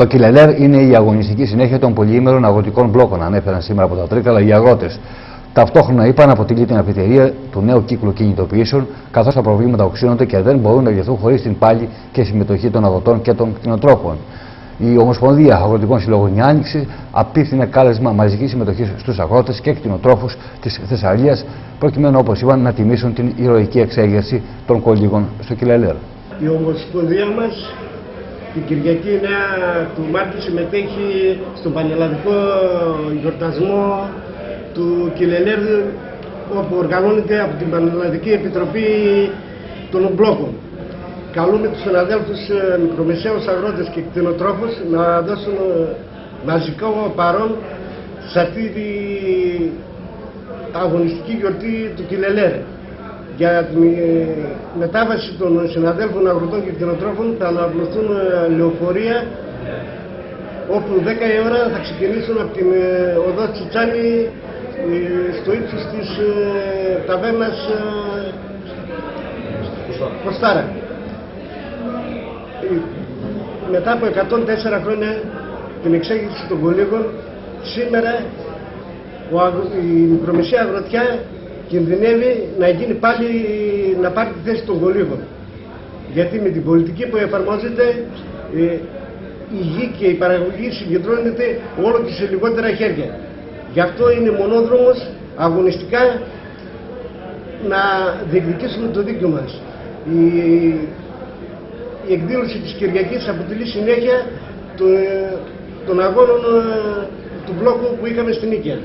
Το Κιλελέρ είναι η αγωνιστική συνέχεια των πολυήμερων αγροτικών μπλόκων, ανέφεραν σήμερα από τα Τρίκαλα οι αγρότε. Ταυτόχρονα είπαν αποτελεί την αφιτερία του νέου κύκλου κινητοποιήσεων, καθώς τα προβλήματα οξύνονται και δεν μπορούν να λυθούν χωρίς την πάλη και συμμετοχή των αγροτών και των κτηνοτρόφων. Η Ομοσπονδία Αγροτικών Συλλόγων η Άνοιξη απίθυνε κάλεσμα μαζικής συμμετοχής στους αγρότες και κτηνοτρόφους της Θεσσαλίας, προκειμένου, όπως είπαν, να τιμήσουν την ηρωική εξέγερση των κολύγων στο Κιλελέρ. Η Ομοσπονδία μας την Κυριακή 9 του Μάρτη συμμετέχει στον πανελλαδικό γιορτασμό του Κιλελέρ όπου οργανώνεται από την Πανελλαδική Επιτροπή των Μπλόκων. Καλούμε τους συναδέλφους ε, μικρομεσαίους αγρότες και κτηνοτρόφους να δώσουν ε, μαζικό παρόν σε αυτή τη αγωνιστική γιορτή του Κιλελέρ. Για τη ε, μετάβαση των συναδέλφων αγροτών και κτηνοτρόφων θα αναπληρωθούν λεωφορεία όπου 10 η ώρα θα ξεκινήσουν από την οδό Τσιτσάνη στο ύψος της ταβέρνας Κοστάρα μετά από 104 χρόνια την εξέγερση των κολύγων, σήμερα η μικρομεσαία αγροτιά κινδυνεύει να γίνει πάλι να πάρει τη θέση των κολύγων. Γιατί με την πολιτική που εφαρμόζεται ε, η γη και η παραγωγή συγκεντρώνεται όλο και σε λιγότερα χέρια. Γι' αυτό είναι μονόδρομος αγωνιστικά να διεκδικήσουμε το δίκιο μας. Η η εκδήλωση της Κυριακής αποτελεί συνέχεια των αγώνων ε, του μπλόκου που είχαμε στην Νίκαια.